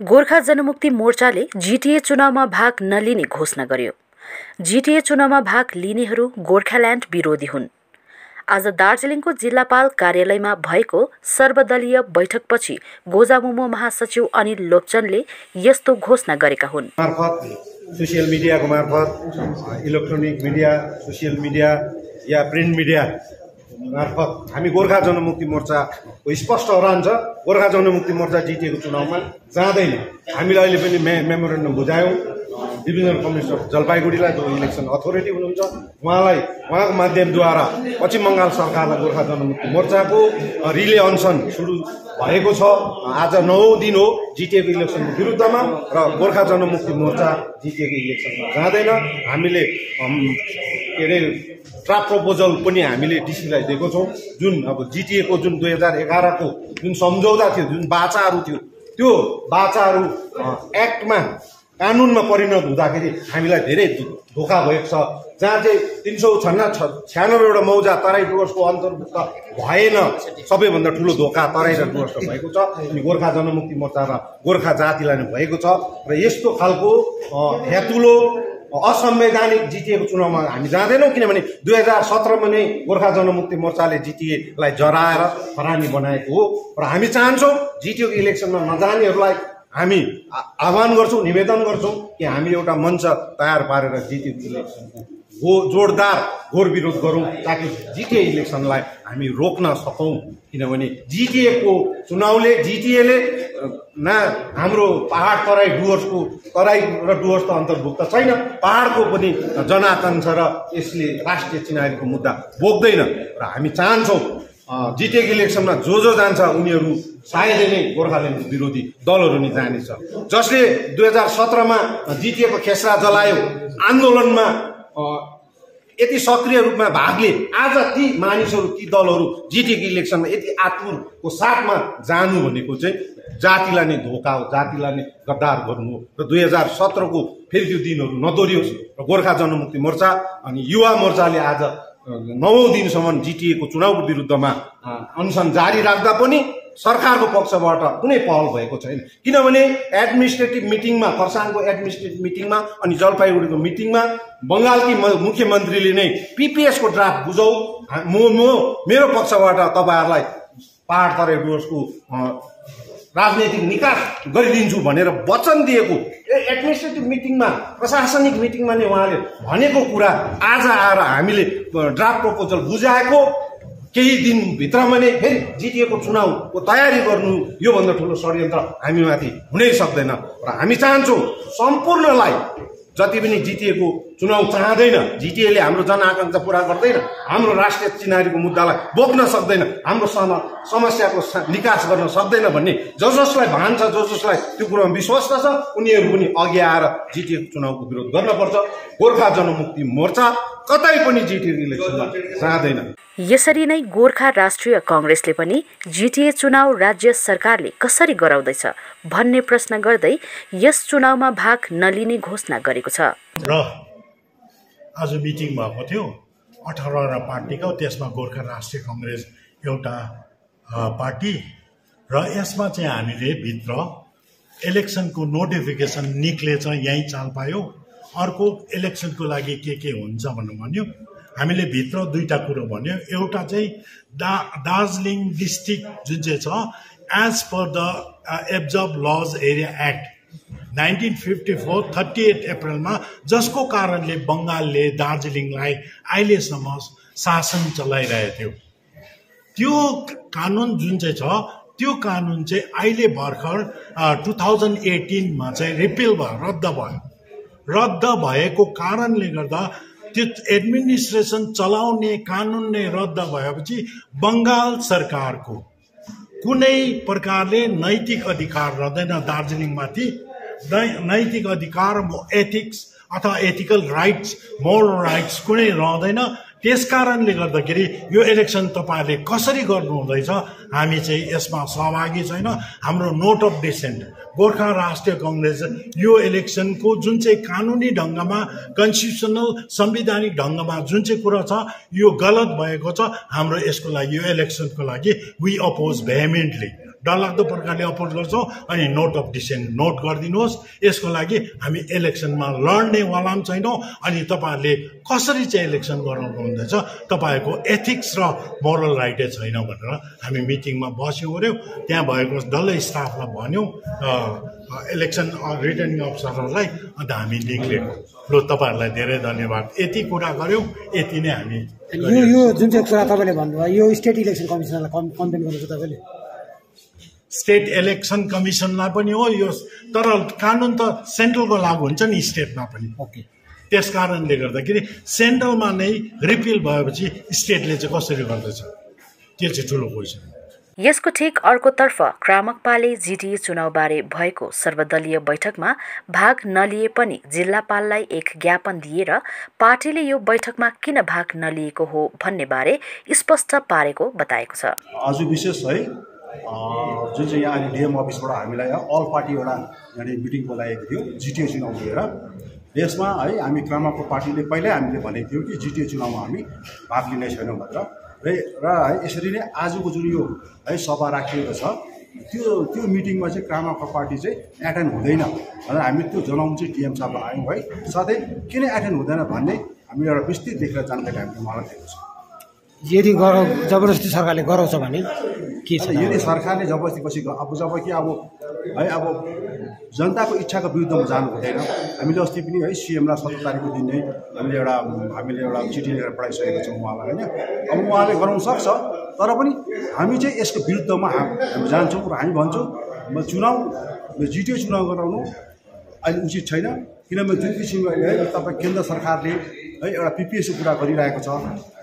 गोर्खा जनमुक्ति मोर्चाले जिटिए चुनावमा भाग नलिने घोषणा गर्यो। जिटिए चुनावमा भाग लिनेहरू गोर्खाल्यान्ड विरोधी हुन्। आज दार्जिलिङको जिल्लापाल कार्यालयमा भएको सर्वदलीय बैठकपछि गोजामुमो महासचिव अनिल लोप्चनले यस्तो घोषणा गरेका हुन्। सोसियल मिडियाको मार्फत इलेक्ट्रोनिक मिडिया सोसियल मिडिया या प्रिन्ट मिडिया मार्फत हामी गोर्खा जनमुक्ति मोर्चाको स्पष्ट रहन्छ गोर्खा जनमुक्ति मोर्चा जिटिएको चुनावमा जाँदैन। हामीले अहिले पनि मे मेमोरेन्डम बुझायौँ। डिभिजनल कमिसनर जलपाइगुडीलाई जो इलेक्सन अथोरिटी हुनुहुन्छ। उहाँलाई उहाँको माध्यमद्वारा पश्चिम बङ्गाल सरकारलाई गोर्खा जनमुक्ति मोर्चाको रिले अनसन सुरु भएको छ। आज नौ दिन हो जिटिएको इलेक्सनको विरुद्धमा र गोर्खा जनमुक्ति मोर्चा जिटिएको इलेक्सनमा जाँदैन। हामीले के अरे ड्राफ्ट प्रपोजल पनि हामीले डिसीलाई दिएको छौँ। जुन अब जिटिएको जुन दुई हजार एघारको जुन सम्झौता थियो जुन बाचाहरू थियो त्यो बाचाहरू एक्टमा कानुनमा परिणत हुँदाखेरि हामीलाई धेरै धोका भएको छ। जहाँ चाहिँ तिन सौ छन्ना छ्यानब्बेवटा मौजा तराई डुवर्सको अन्तर्भुक्त भएन सबैभन्दा ठुलो धोका तराई र डुवर्सको भएको छ। अनि गोर्खा जनमुक्ति मोर्चा र गोर्खा जातिलाई नै भएको छ। र यस्तो खालको हेतुलो असंवैधानिक जिटिएको चुनावमा हामी जाँदैनौँ किनभने दुई हजार सत्रमा नै गोर्खा जनमुक्ति मोर्चाले जिटिएलाई जराएर फरानी बनाएको हो। र हामी चाहन्छौँ जिटिएको इलेक्सनमा नजानेहरूलाई हामी आह्वान गर्छौँ निवेदन गर्छौँ कि हामी एउटा मञ्च तयार पारेर जिटिएको इलेक्सनको जोरदार घोर विरोध गरौँ ताकि जिटिए इलेक्सनलाई हामी रोक्न सकौँ। किनभने जिटिएको चुनावले जिटिएले न हाम्रो पहाड तराई डुवर्सको तराई र डुवर्स त अन्तर्भुक्त छैन पहाडको पनि जनाकाङ्क्षा र यसले राष्ट्रिय चिनारीको मुद्दा बोक्दैन। र हामी चाहन्छौँ जिटिएको इलेक्सनमा जो जो जान्छ उनीहरू सायदै नै गोर्खाल्यान्ड विरोधी दलहरू नै जानेछ। जसले दुई हजार सत्रमा जिटिएको खेसरा जलायो आन्दोलनमा यति सक्रिय रूपमा भाग लिए आज ती मानिसहरू ती दलहरू जिटिएको इलेक्सनमा यति आतुरको साथमा जानु भनेको चाहिँ जातिलाई नै धोका हो जातिलाई नै गद्दार गर्नु हो। र दुई हजार सत्रको फेरि त्यो दिनहरू नदोरियोस् र गोर्खा जनमुक्ति मोर्चा अनि युवा मोर्चाले आज नवौँ दिनसम्म जिटिएको चुनावको विरुद्धमा अनसन जारी राख्दा पनि सरकारको पक्षबाट कुनै पहल भएको छैन। किनभने एडमिनिस्ट्रेटिभ मिटिङमा खरसाङको एडमिनिस्ट्रेटिभ मिटिङमा अनि जलपाइगुडीको मिटिङमा बङ्गालकी मुख्यमन्त्रीले नै पिपिएसको ड्राफ्ट बुझौ। म म मेरो पक्षबाट तपाईँहरूलाई पहाड तराई डुवर्सको राजनैतिक निकास गरिदिन्छु भनेर वचन दिएको। एडमिनिस्ट्रेटिभ मिटिङमा प्रशासनिक मिटिङमा नै उहाँले भनेको कुरा आज आएर हामीले ड्राफ्ट प्रपोजल बुझाएको। केही दिनभित्रमा नै फेरि जिटिएको चुनावको तयारी गर्नु योभन्दा ठुलो षड्यन्त्र हामीमाथि हुनै सक्दैन। र हामी चाहन्छौँ सम्पूर्णलाई जति पनि जिटिएको चुनाव चाहँदैन जिटिएले हाम्रो जनआकाङ्क्षा पुरा गर्दैन हाम्रो राष्ट्रिय चिनारीको मुद्दालाई बोक्न सक्दैन हाम्रो सम समस्याको निकास गर्न सक्दैन भन्ने जस जसलाई भान छ जस जसलाई त्यो कुरोमा विश्वास छ उनीहरू पनि अघि आएर जिटिएको चुनावको विरोध गर्नुपर्छ। गोर्खा जनमुक्ति मोर्चा कतै पनि जिटिएको इलेक्सनमा चाहँदैन। यसरी नै गोर्खा राष्ट्रिय कङ्ग्रेसले पनि जिटिए चुनाव राज्य सरकारले कसरी गराउँदैछ भन्ने प्रश्न गर्दै यस चुनावमा भाग नलिने घोषणा गरेको छ। र आज मिटिङ भएको थियो अठारवटा पार्टीको त्यसमा गोर्खा राष्ट्रिय कङ्ग्रेस एउटा पार्टी र यसमा चाहिँ हामीले भित्र इलेक्सनको नोटिफिकेसन निक्लेछ यहीँ चाल पायो। अर्को इलेक्सनको लागि के के हुन्छ भन्नु भन्यो। हामीले भित्र दुईवटा कुरो भन्यो। एउटा चाहिँ दा दार्जिलिङ डिस्ट्रिक्ट जुन चाहिँ छ as per the observe laws area act nineteen fifty four thirty eight अप्रेलमा जसको कारणले बङ्गालले दार्जिलिङलाई अहिलेसम्म शासन चलाइरहेको थियो। त्यो कानुन जुन चाहिँ छ त्यो कानुन चाहिँ अहिले भर्खर टु थाउजन्ड एटिनमा चाहिँ रिपिल भयो रद्द भयो। रद्द भएको कारणले गर्दा त्यो एडमिनिस्ट्रेसन चलाउने कानुन नै रद्द भएपछि बङ्गाल सरकारको कुनै प्रकारले नैतिक अधिकार रहँदैन दार्जिलिङमाथि। नैतिक अधिकार एथिक्स अथवा एथिकल राइट्स मोरल राइट्स कुनै रहँदैन। त्यस कारणले गर्दाखेरि यो इलेक्सन तपाईँहरूले कसरी गर्नुहुँदैछ हामी चाहिँ यसमा सहभागी छैन। हाम्रो नोट अफ डिसेन्ट गोर्खा राष्ट्रिय कङ्ग्रेस यो इलेक्सनको जुन चाहिँ कानुनी ढङ्गमा कन्स्टिट्युसनल संविधानिक ढङ्गमा जुन चाहिँ कुरा छ यो गलत भएको छ। हाम्रो यसको लागि यो इलेक्सनको लागि वी अपोज भेहेमेन्टली डरलाग्दो प्रकारले अपोज गर्छौँ अनि नोट अफ डिसेन्ट नोट गरिदिनुहोस्। यसको लागि हामी इलेक्सनमा लड्नेवाला पनि छैनौँ अनि तपाईँहरूले कसरी चाहिँ इलेक्सन गराउनु हुँदैछ तपाईँहरूको एथिक्स र मोरल राइटै छैन भनेर हामी मिटिङमा बस्यौँ गऱ्यौँ त्यहाँ भएको डल्लै स्टाफलाई भन्यौँ इलेक्सन रिटर्निङ अफिसरहरूलाई अन्त हामी निक्ल्यौँ ल तपाईँहरूलाई धेरै धन्यवाद। यति कुरा गऱ्यौँ यति नै हामी यो यो जुन चाहिँ कुरा तपाईँले भन्नुभयो यो स्टेट इलेक्सन कमिसनरलाई कम् कम्प्लेन गर्नुहुन्छ तपाईँले। स्टेट इलेक्सन कमिसनलाई पनि हो यो तर कानुन त सेन्ट्रलको लागु हुन्छ नि स्टेटमा पनि। ओके। त्यस कारणले गर्दाखेरि सेन्ट्रलमा नै रिपिल भएपछि स्टेटले चाहिँ कसरी गर्दछ? त्यो चाहिँ ठुलो क्वेसन यसको ठिक अर्कोतर्फ क्रामकपाले जिटिए चुनावबारे भएको सर्वदलीय बैठकमा भाग नलिए पनि जिल्लापाललाई एक ज्ञापन दिएर पार्टीले यो बैठकमा किन भाग नलिएको हो भन्ने बारे स्पष्ट पारेको बताएको छ। आज विशेष है जुन चाहिँ यहाँ अहिले डिएम अफिसबाट हामीलाई अल पार्टी एउटा यहाँनिर मिटिङ बोलाएको थियो जिटिए चुनाव लिएर। यसमा है हामी क्रमको पार्टीले पहिल्यै हामीले भनेको थियौँ कि जिटिए चुनावमा हामी भाग लिने छैनौँ भनेर। र र है यसरी नै आजको जुन यो है सभा राखिएको छ त्यो त्यो मिटिङमा चाहिँ क्रामाको पार्टी चाहिँ एटेन्ड हुँदैन भनेर हामी त्यो जनाउनु चाहिँ डिएम साहबलाई आयौँ है। साथै किन एटेन्ड हुँदैन भन्ने हामीले एउटा विस्तृत देखेर जानकारी हामीले उहाँलाई दिएको छ। यदि गराउ जबरजस्ती सरकारले गराउँछ भने के छ? यदि सरकारले जबरजस्ती पछि अब जब कि अब है अब जनताको इच्छाको विरुद्धमा जानु हुँदैन। हामीले अस्ति पनि है सिएमलाई सत्र तारिकको दिन नै हामीले एउटा हामीले एउटा चिठी लेखेर पठाइसकेको छौँ उहाँलाई होइन? अब उहाँले गराउन सक्छ तर पनि हामी चाहिँ यसको विरुद्धमा हाम- जान्छौँ र हामी भन्छौँ म चुनाव जिटिए चुनाव गराउनु अहिले उचित छैन। किनभने जुन किसिमको अहिले है तपाईँ केन्द्र सरकारले है एउटा पिपिएसको कुरा गरिरहेको छ।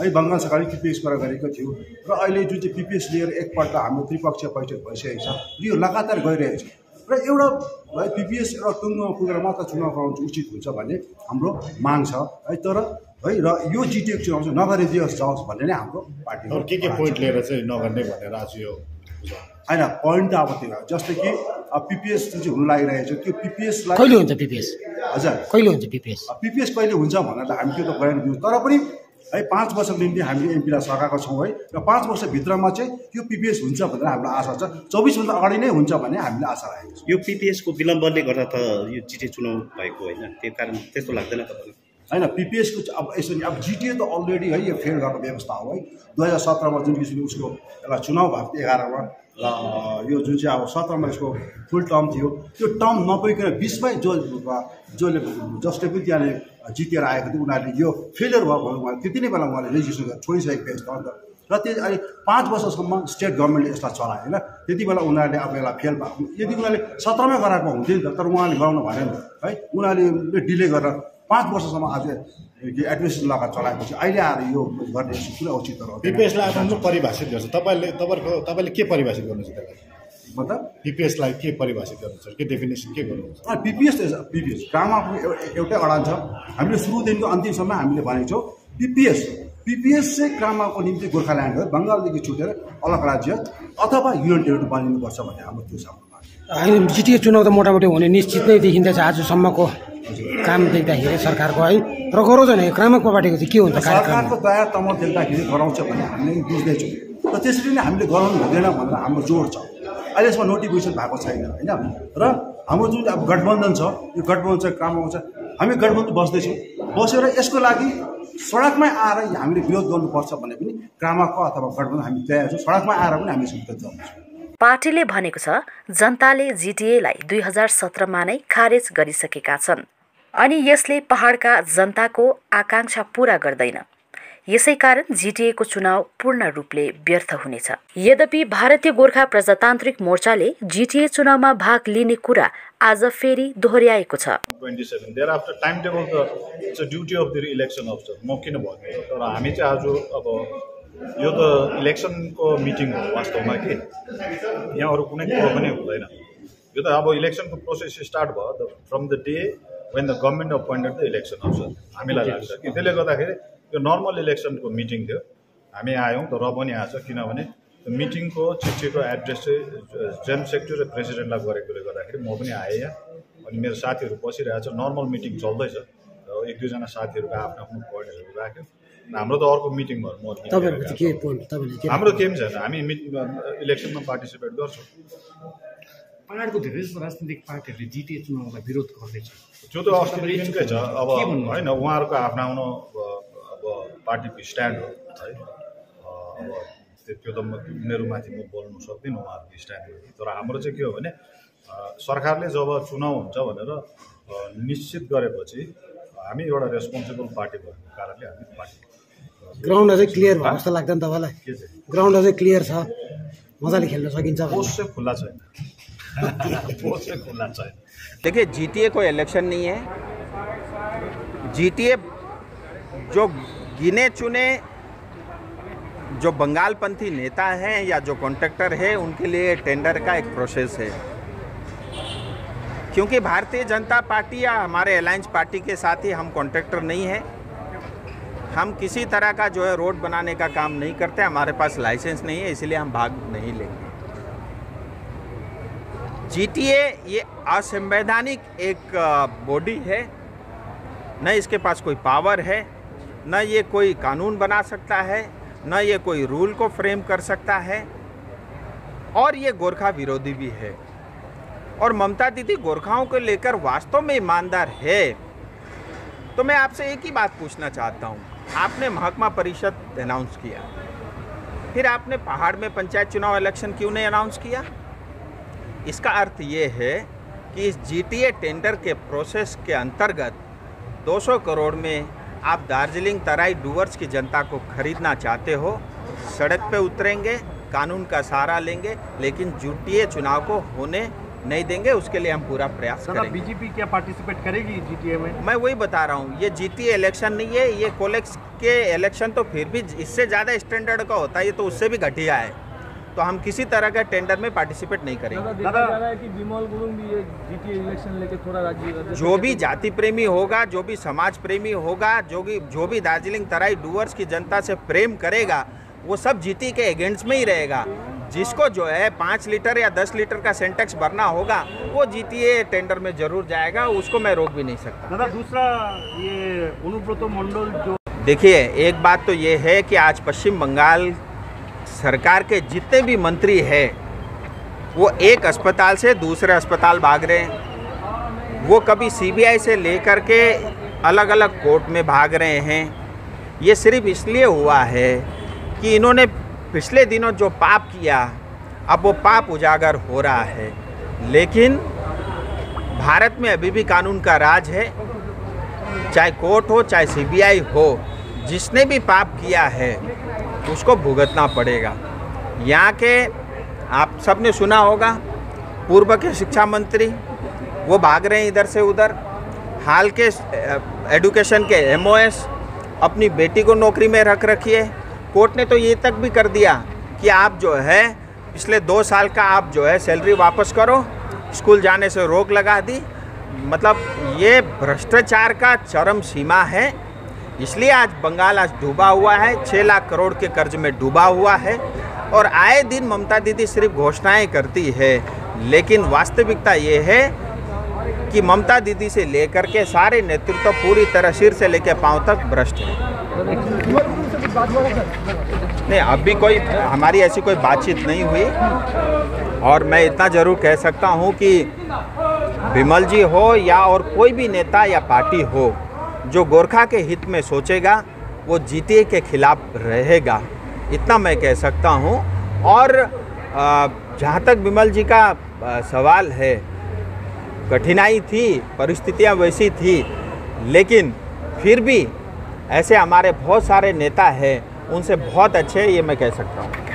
है बङ्गाल सरकारले पिपिएस कुरा गरेको थियो र अहिले जुन चाहिँ पिपिएस लिएर एकपल्ट हाम्रो त्रिपक्षीय बैठक भइसकेको छ यो लगातार गइरहेको छ। र एउटा है पिपिएस एउटा टुङ्गोमा पुगेर मात्र चुनाव गराउनु उचित हुन्छ भन्ने हाम्रो माग छ। है तर है र यो जिटिएको चुनाव चाहिँ नगरिदियोस् जाओस् भन्ने नै हाम्रो पार्टीको अरू के के पोइन्ट लिएर चाहिँ नगर्ने भनेर आज यो होइन पोइन्ट त अब त्यो हो। जस्तै कि अब पिपिएस जुन चाहिँ हुनु लागिरहेको छ त्यो पिपिएसलाई कहिले हुन्छ पिपिएस हजुर। कहिले हुन्छ पिपिएस पिपिएस कहिले हुन्छ भनेर त हामी त्यो त गरेर दिउँ तर पनि है पाँच वर्षको निम्ति हामीले एमपीलाई सघाएको छौँ है। र पाँच वर्षभित्रमा चाहिँ त्यो पिपिएस हुन्छ भनेर हाम्रो आशा छ। चौबिसभन्दा अगाडि नै हुन्छ भन्ने हामीले आशा राखेको छौँ। यो पिपिएसको विलम्बनले गर्दा त यो जिटिए चुनाव भएको होइन। त्यही कारण त्यस्तो लाग्दैन तपाईँलाई। होइन पिपिएसको अब यसरी अब जिटिए त अलरेडी है यो फेल गर्ने व्यवस्था हो है। दुई हजार सत्रमा जुन किसिमले उसको एउटा चुनाव भएको थियो एघारमा र यो जुन चाहिँ अब सत्रमा यसको फुल टर्म थियो त्यो टर्म नपुगिकन बिचमै जो जसले जसले पनि त्यहाँले जितेर आएको थियो उनीहरूले यो फेलियर भने उहाँले त्यति नै बेला उहाँले रेजिस्ट्रेसन छोडिसकेको थियो अन्त र त्यो अहिले पाँच वर्षसम्म स्टेट गभर्मेन्टले यसलाई चलायो होइन? त्यति बेला उनीहरूले अब यसलाई फेल भएको यदि उनीहरूले सत्रमै गराएको हुन्थ्यो नि त तर उहाँले गराउनु भएन है? उनीहरूले डिले गरेर पाँच वर्षसम्म आज एडमिनिस्ट्रेसन लगाएर चलाएपछि अहिले आएर यो गर्ने कुनै औचित्य रहँदैन पिपिएसलाई पनि परिभाषित गर्छ। तपाईँले तपाईँको तपाईँले के परिभाषित गर्नुहुन्छ त्यसलाई? मतलब? पिपिएसलाई के परिभाषित गर्नुहुन्छ? के डेफिनेसन के गर्नुहुन्छ? पिपिएस पिपिएस ग्राममा एउटै अडान छ। हामीले सुरुदेखिको अन्तिमसम्म हामीले भनेको छौँ पिपिएस पिपिएस चाहिँ ग्रामको निम्ति गोर्खाल्यान्ड हो। बङ्गालदेखि छुटेर अलग राज्य अथवा युनियन टेरिटरी बनिनुपर्छ भन्ने हाम्रो त्यो छ। होइन जिटिए चुनाव त मोटामोटी हुने निश्चित नै देखिँदैछ। आजसम्मको काम देख्दाखेरि सरकारको है र गराउँछ नि। क्रामकको पार्टीको चाहिँ के हुन्छ सरकारको दया तमल देख्दाखेरि गराउँछ भने हामीले पनि बुझ्दैछौँ। र त्यसरी नै हामीले गराउनु हुँदैन भनेर हाम्रो जोड छ। अहिले यसमा नोटिफिकेसन भएको छैन होइन? र हाम्रो जुन अब गठबन्धन छ यो गठबन्धन चाहिँ काम आउँछ। हामी गठबन्धन बस्दैछौँ। बसेर यसको लागि सडकमै आएर हामीले विरोध गर्नुपर्छ भने पनि क्रामकको अथवा गठबन्धन हामी तयार छौँ। सडकमा आएर पनि हामी विरोध गर्छौँ पार्टीले भनेको छ जनताले जिटिएलाई दुई हजार सत्रमा नै खारेज गरिसकेका छन्। अनि यसले पहाडका जनताको आकाङ्क्षा पूरा गर्दैन। यसै कारण जिटिएको चुनाव पूर्ण रूपले व्यर्थ हुनेछ। यद्यपि भारतीय गोर्खा प्रजातान्त्रिक मोर्चाले जिटिए चुनावमा भाग लिने कुरा आज फेरि दोहोऱ्याएको छ। अफ द इलेक्सन तर हामी चाहिँ आज अब यो त इलेक्सनको मिटिङ हो वास्तवमा कि? यहाँ अरू कुनै कुरो पनि हुँदैन। यो त अब इलेक्सनको प्रोसेस स्टार्ट भयो from the day when the government appointed the election officer हामीलाई लाग्छ कि त्यसले गर्दाखेरि यो नर्मल इलेक्सनको मिटिङ थियो। हामी आयौँ त र पनि आएको छ। किनभने त्यो मिटिङको चिठीको एड्रेस चाहिँ जेनरल सेक्रेटरी र प्रेसिडेन्टलाई गरेकोले गर्दाखेरि म पनि आएँ यहाँ। अनि मेरो साथीहरू बसिरहेको छ। नर्मल मिटिङ चल्दैछ। र एक दुईजना साथीहरूको आफ्नो आफ्नो पोइन्टहरू राख्यो। हाम्रो त अर्को मिटिङ भयो। म हाम्रो केही पनि छैन। हामी इलेक्सनमा पार्टिसिपेट गर्छौँ। पहाडको धेरै जस्तो राजनीतिक पार्टीहरूले जिटिए चुनावलाई विरोध गर्दैछ। त्यो त अस्तिदेखिकै छ। अब? होइन उहाँहरूको आफ्नो आफ्नो अब अब पार्टीको स्ट्यान्ड हो है। अब त्यो त म उनीहरूमाथि म बोल्नु सक्दिनँ उहाँहरूको स्ट्यान्ड तर हाम्रो चाहिँ के हो भने सरकारले जब चुनाव हुन्छ भनेर निश्चित गरेपछि हामी एउटा रेस्पोन्सिबल पार्टी भएको कारणले हामी पार्टी ग्राउन्ड अझै क्लियर भएको जस्तो लाग्दैन तपाईँलाई? के चाहिँ? ग्राउन्ड अझै क्लियर छ? मजाले खेल्न सकिन्छ चाहिँ खुल्ला छैन। देखिए जीटीए कोई इलेक्शन नहीं है। जीटीए जो गिने चुने जो बंगालपंथी नेता हैं या जो कॉन्ट्रैक्टर है, उनके लिए टेंडर का एक प्रोसेस है। क्योंकि भारतीय जनता पार्टी या हमारे अलायंस पार्टी के साथ ही हम कॉन्ट्रैक्टर नहीं हैं। हम किसी तरह का जो है रोड बनाने का काम नहीं करते, हमारे पास लाइसेंस नहीं है, इसलिए हम भाग नहीं लेंगे। जीटीए ये असंवैधानिक एक बॉडी है। न इसके पास कोई पावर है, न ये कोई कानून बना सकता है, न ये कोई रूल को फ्रेम कर सकता है। और ये गोरखा विरोधी भी है। और ममता दीदी गोरखाओं को लेकर वास्तव में ईमानदार है। तो मैं आपसे एक ही बात पूछना चाहता हूँ। आपने महकमा परिषद अनाउंस किया। फिर आपने पहाड़ में पंचायत चुनाव इलेक्शन क्यों नहीं अनाउंस किया? इसका अर्थ ये है कि इस जीटीए टेंडर के प्रोसेस के अंतर्गत 200 करोड़ में आप दार्जिलिंग तराई डूवर्स की जनता को खरीदना चाहते हो सड़क पे उतरेंगे कानून का सहारा लेंगे लेकिन जीटीए चुनाव को होने नहीं देंगे उसके लिए हम पूरा प्रयास करेंगे। बीजेपी क्या पार्टिसिपेट करेगी जीटीए में? मैं वही बता रहा हूँ ये जीटीए इलेक्शन नहीं है ये कोलेक्स के इलेक्शन तो फिर भी इससे ज़्यादा स्टैंडर्ड का होता है ये तो उससे भी घटिया है। तो हम किसी तरह का टेंडर में पार्टिसिपेट नहीं करेंगे। दादा कि गुरुंग भी ये जीटीए इलेक्शन लेके थोड़ा राज्य जो भी जाति प्रेमी होगा जो भी समाज प्रेमी होगा जो भी जो भी दार्जिलिंग तराई डूअर्स की जनता से प्रेम करेगा वो सब जीटी के अगेंस्ट में ही रहेगा। जिसको जो है पाँच लीटर या दस लीटर का सेंटेक्स भरना होगा वो जीटीए टेंडर में ज़रूर जाएगा उसको मैं रोक भी नहीं सकता। दादा दूसरा ये अनुब्रत मंडल जो देखिए एक बात तो ये है कि आज पश्चिम बंगाल सरकार के जितने भी मंत्री हैं, वो एक अस्पताल से दूसरे अस्पताल भाग रहे हैं। वो कभी सीबीआई से लेकर के अलग अलग कोर्ट में भाग रहे हैं। ये सिर्फ़ इसलिए हुआ है कि इन्होंने पिछले दिनों जो पाप किया, अब वो पाप उजागर हो रहा है। लेकिन भारत में अभी भी कानून का राज है, चाहे कोर्ट हो, चाहे सीबीआई हो, जिसने भी पाप किया है उसको भुगतना पड़ेगा। यहाँ के आप सबने सुना होगा, पूर्व के शिक्षा मंत्री, वो भाग रहे हैं इधर से उधर। हाल के एडुकेशन के एमओएस अपनी बेटी को नौकरी में रख रखी है। कोर्ट ने तो ये तक भी कर दिया कि आप जो है, पिछले दो साल का आप जो है सैलरी वापस करो, स्कूल जाने से रोक लगा दी। मतलब ये भ्रष्टाचार का चरम सीमा है। इसलिए आज बंगाल आज डूबा हुआ है छः लाख करोड़ के कर्ज में डूबा हुआ है और आए दिन ममता दीदी सिर्फ़ घोषणाएँ करती है। लेकिन वास्तविकता ये है कि ममता दीदी से लेकर के सारे नेतृत्व पूरी तरह सिर से लेकर पाँव तक भ्रष्ट है। नहीं अभी कोई, हमारी ऐसी कोई बातचीत नहीं हुई। और मैं इतना ज़रूर कह सकता हूँ कि विमल जी हो या और कोई भी नेता या पार्टी हो जो गोरखा के हित में सोचेगा, वो जीटीए के खिलाफ रहेगा। इतना मैं कह सकता हूँ। और जहाँ तक विमल जी का सवाल है, कठिनाई थी, परिस्थितियाँ वैसी थी, लेकिन फिर भी ऐसे हमारे बहुत सारे नेता हैं, उनसे बहुत अच्छे ये मैं कह सकता हूँ।